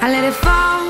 I let it fall.